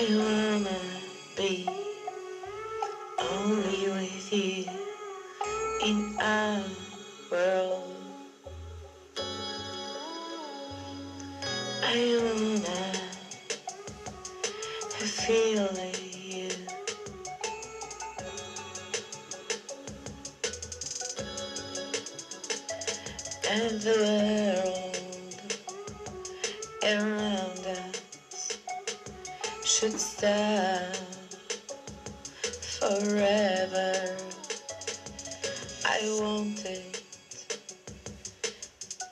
I wanna be only with you in our world. I wanna feel you. And the world around should stop forever. I want it,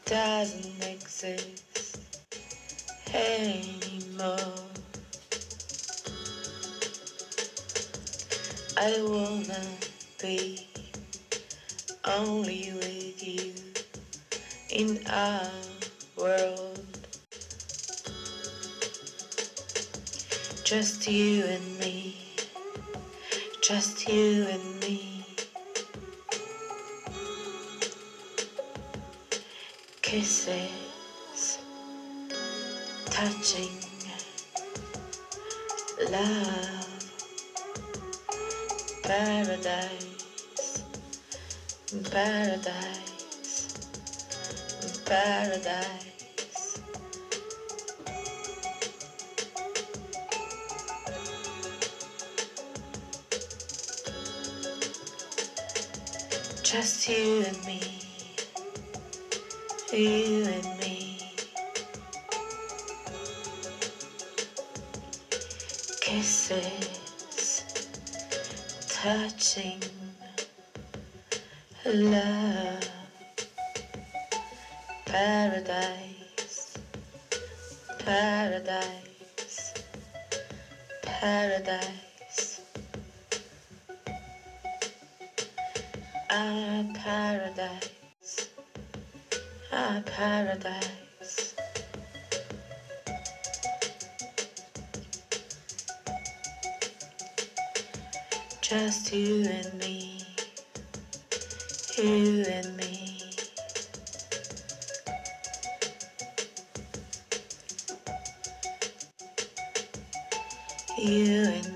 doesn't exist anymore. I wanna be only with you in our world. Just you and me, just you and me. Kisses, touching, love, paradise, paradise, paradise. Just you and me, you and me. Kisses, touching, love, paradise, paradise, paradise. a paradise. a paradise. Just you and me. You and me. You and me.